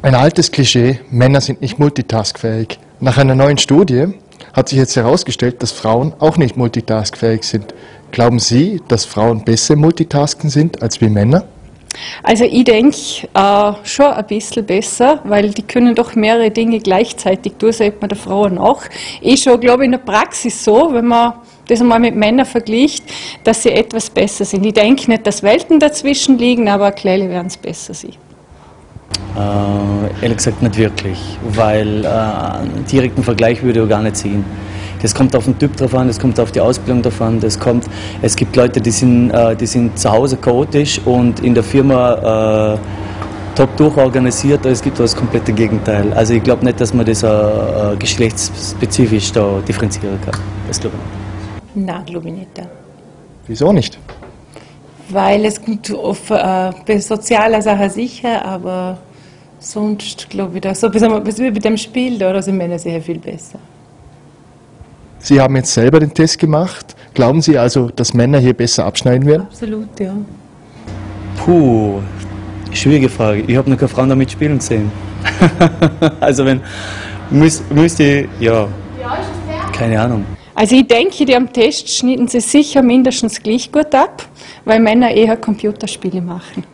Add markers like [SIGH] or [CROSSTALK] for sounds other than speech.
Ein altes Klischee, Männer sind nicht multitaskfähig. Nach einer neuen Studie hat sich jetzt herausgestellt, dass Frauen auch nicht multitaskfähig sind. Glauben Sie, dass Frauen besser Multitasken sind als wir Männer? Also ich denke äh, schon ein bisschen besser, weil die können doch mehrere Dinge gleichzeitig tun, sagt man der Frauen auch. Ist schon, glaube ich, in der Praxis so, wenn man das einmal mit Männern vergleicht, dass sie etwas besser sind. Ich denke nicht, dass Welten dazwischen liegen, aber Kleine werden es besser sein. Äh, ehrlich gesagt nicht wirklich, weil äh, einen direkten Vergleich würde ich gar nicht sehen. Das kommt auf den Typ drauf an, das kommt auf die Ausbildung drauf an, das kommt, es gibt Leute, die sind, äh, die sind zu Hause chaotisch und in der Firma äh, top durchorganisiert, es gibt das komplette Gegenteil. Also ich glaube nicht, dass man das äh, geschlechtsspezifisch da differenzieren kann. Das glaube ich nicht. Nein, glaube ich nicht. Wieso nicht? Weil es kommt auf äh, sozialer Sache sicher, aber sonst glaube ich, da, so wie bei dem Spiel, da sind Männer sehr viel besser. Sie haben jetzt selber den Test gemacht. Glauben Sie also, dass Männer hier besser abschneiden werden? Absolut, ja. Puh, schwierige Frage. Ich habe noch keine Frauen damit spielen sehen. [LAUGHS] also wenn, müsste müsst ich, ja, keine Ahnung. Also ich denke, die am Test schnitten sie sicher mindestens gleich gut ab, weil Männer eher Computerspiele machen.